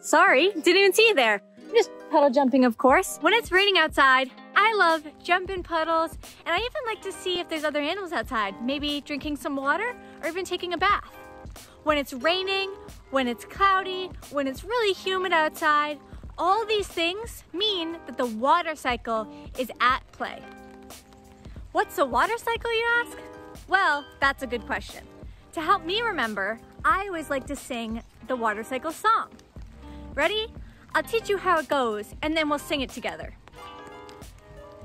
Sorry, didn't even see you there. I'm just puddle jumping, of course. When it's raining outside, I love jumping puddles, and I even like to see if there's other animals outside, maybe drinking some water or even taking a bath. When it's raining, when it's cloudy, when it's really humid outside, all these things mean that the water cycle is at play. What's a water cycle, you ask? Well, that's a good question. To help me remember, I always like to sing the water cycle song. Ready? I'll teach you how it goes and then we'll sing it together.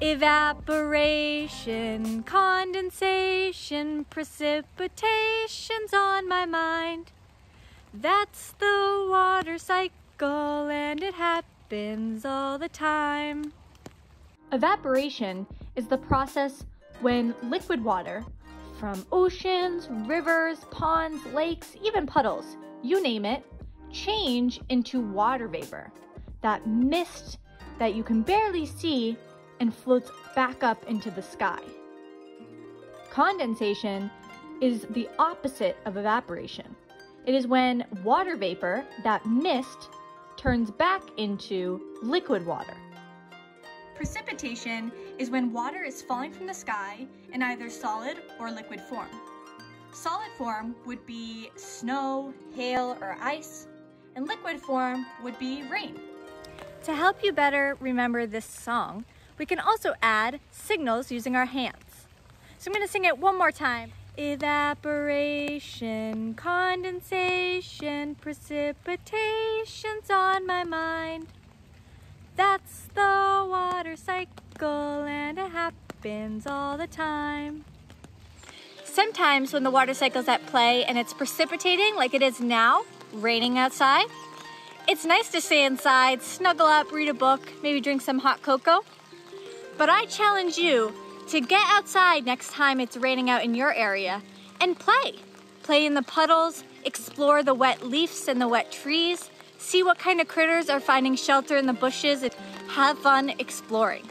Evaporation, condensation, precipitation's on my mind. That's the water cycle and it happens all the time. Evaporation is the process when liquid water from oceans, rivers, ponds, lakes, even puddles, you name it, change into water vapor. That mist that you can barely see and floats back up into the sky. Condensation is the opposite of evaporation. It is when water vapor, that mist, turns back into liquid water. Precipitation is when water is falling from the sky in either solid or liquid form. Solid form would be snow, hail, or ice, and liquid form would be rain. To help you better remember this song, we can also add signals using our hands. So I'm going to sing it one more time. Evaporation, condensation, precipitation's on my mind. That's the water cycle and it happens all the time. Sometimes when the water cycle's at play and it's precipitating like it is now, raining outside, it's nice to stay inside, snuggle up, read a book, maybe drink some hot cocoa. But I challenge you to get outside next time it's raining out in your area and play. Play in the puddles, explore the wet leaves and the wet trees, see what kind of critters are finding shelter in the bushes, and have fun exploring.